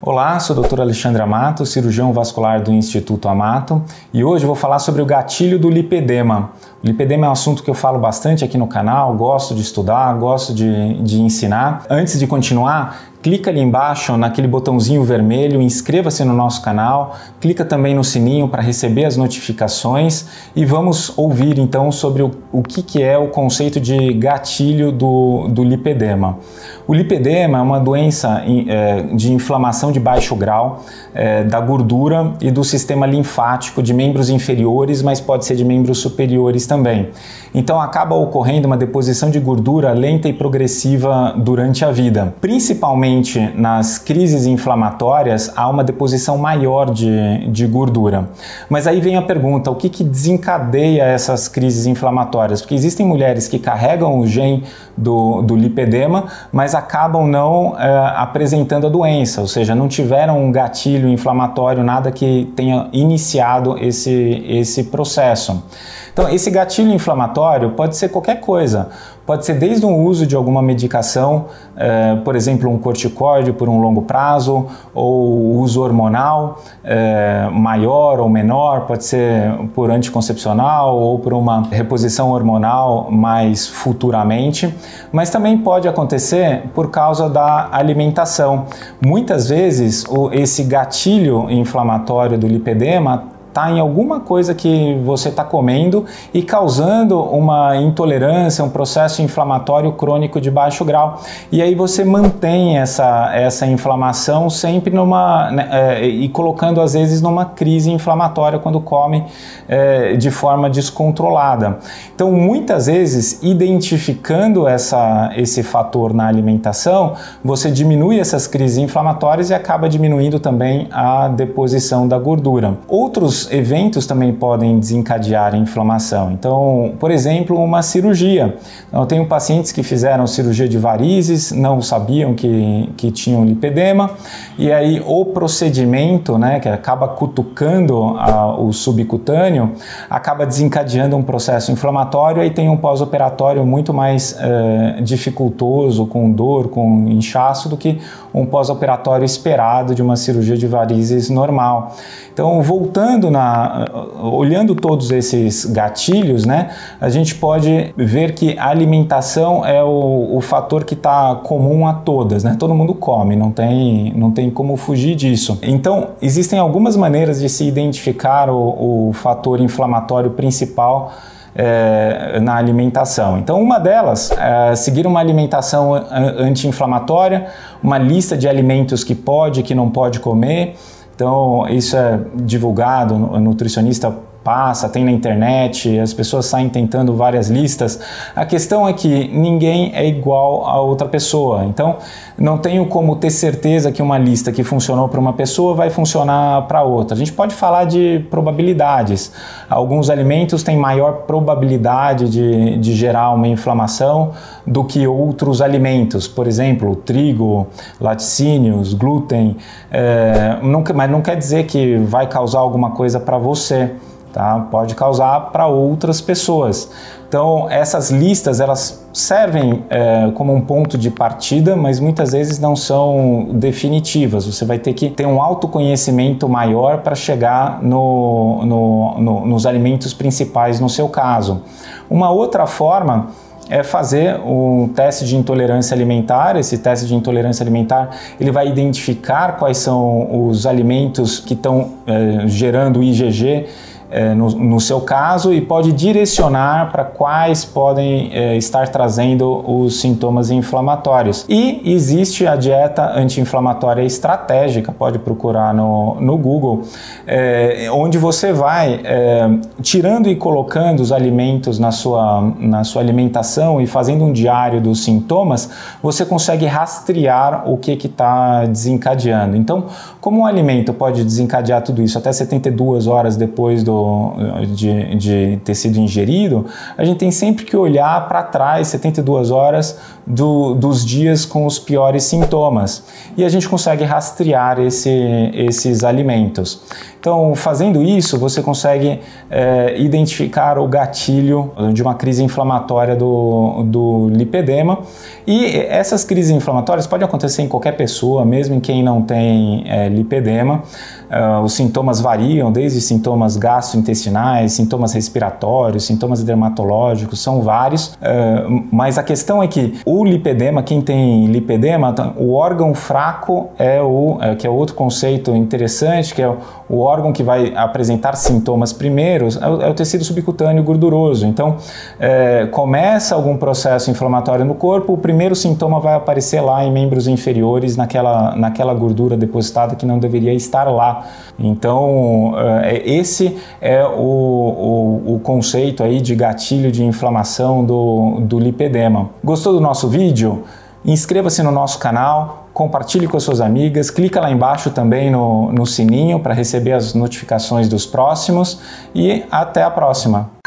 Olá, sou o Dr. Alexandre Amato, cirurgião vascular do Instituto Amato, e hoje vou falar sobre o gatilho do lipedema. O lipedema é um assunto que eu falo bastante aqui no canal, gosto de estudar, gosto de, de ensinar. Antes de continuar, clica ali embaixo naquele botãozinho vermelho, inscreva-se no nosso canal, clica também no sininho para receber as notificações e vamos ouvir então sobre o, o que, que é o conceito de gatilho do, do lipedema. O lipedema é uma doença é, de inflamação de baixo grau é, da gordura e do sistema linfático de membros inferiores, mas pode ser de membros superiores também. Então acaba ocorrendo uma deposição de gordura lenta e progressiva durante a vida. Principalmente nas crises inflamatórias, há uma deposição maior de, de gordura. Mas aí vem a pergunta: o que, que desencadeia essas crises inflamatórias? Porque existem mulheres que carregam o gene do, do lipedema, mas acabam não é, apresentando a doença, ou seja, não tiveram um gatilho inflamatório, nada que tenha iniciado esse, esse processo. Então, esse gatilho inflamatório pode ser qualquer coisa. Pode ser desde o uso de alguma medicação, eh, por exemplo, um corticóide por um longo prazo, ou uso hormonal eh, maior ou menor, pode ser por anticoncepcional ou por uma reposição hormonal mais futuramente, mas também pode acontecer por causa da alimentação. Muitas vezes, o, esse gatilho inflamatório do lipedema está em alguma coisa que você está comendo e causando uma intolerância, um processo inflamatório crônico de baixo grau. E aí você mantém essa, essa inflamação sempre numa. Né, é, e colocando às vezes numa crise inflamatória quando come é, de forma descontrolada. Então, muitas vezes, identificando essa, esse fator na alimentação, você diminui essas crises inflamatórias e acaba diminuindo também a deposição da gordura. Outros eventos também podem desencadear a inflamação. Então, por exemplo, uma cirurgia. Eu tenho pacientes que fizeram cirurgia de varizes, não sabiam que, que tinham lipedema, e aí o procedimento, né, que acaba cutucando a, o subcutâneo, acaba desencadeando um processo inflamatório e tem um pós-operatório muito mais uh, dificultoso, com dor, com inchaço, do que um pós-operatório esperado de uma cirurgia de varizes normal. Então, voltando na, olhando todos esses gatilhos, né, a gente pode ver que a alimentação é o, o fator que está comum a todas, né? Todo mundo come, não tem, não tem como fugir disso. Então, existem algumas maneiras de se identificar o, o fator inflamatório principal é, na alimentação. Então, uma delas é seguir uma alimentação anti-inflamatória, uma lista de alimentos que pode e que não pode comer. Então, isso é divulgado, o nutricionista passa, tem na internet, as pessoas saem tentando várias listas. A questão é que ninguém é igual a outra pessoa. Então, não tenho como ter certeza que uma lista que funcionou para uma pessoa vai funcionar para outra. A gente pode falar de probabilidades. Alguns alimentos têm maior probabilidade de, de gerar uma inflamação do que outros alimentos. Por exemplo, trigo, laticínios, glúten. É, mas não quer dizer que vai causar alguma coisa para você tá? Pode causar para outras pessoas. Então essas listas elas servem é, como um ponto de partida, mas muitas vezes não são definitivas. Você vai ter que ter um autoconhecimento maior para chegar no, no, no, nos alimentos principais no seu caso. Uma outra forma é fazer um teste de intolerância alimentar. Esse teste de intolerância alimentar ele vai identificar quais são os alimentos que estão é, gerando IgG é, no, no, seu caso e pode direcionar para quais podem é, estar trazendo os sintomas inflamatórios. E existe a dieta anti-inflamatória estratégica, pode procurar no, no Google, é, onde você vai é, tirando e colocando os alimentos na sua, na sua alimentação e fazendo um diário dos sintomas, você consegue rastrear o que está desencadeando. Então, como um alimento pode desencadear tudo isso até 72 horas depois do de, de ter sido ingerido, a gente tem sempre que olhar para trás 72 horas do, dos dias com os piores sintomas e a gente consegue rastrear esse, esses alimentos. Então, fazendo isso, você consegue é, identificar o gatilho de uma crise inflamatória do, do lipedema. E essas crises inflamatórias podem acontecer em qualquer pessoa, mesmo em quem não tem é, lipedema. Uh, os sintomas variam, desde sintomas gastrointestinais, sintomas respiratórios, sintomas dermatológicos, são vários. Uh, mas a questão é que o lipedema, quem tem lipedema, o órgão fraco é o é, que é outro conceito interessante, que é o, o órgão que vai apresentar sintomas primeiros é o, é o tecido subcutâneo gorduroso. Então, é, começa algum processo inflamatório no corpo, o primeiro sintoma vai aparecer lá em membros inferiores, naquela, naquela gordura depositada que não deveria estar lá. Então, é, esse é o, o, o, conceito aí de gatilho de inflamação do, do lipedema. Gostou do nosso vídeo? Inscreva-se no nosso canal, compartilhe com as suas amigas, clica lá embaixo também no, no sininho para receber as notificações dos próximos e até a próxima!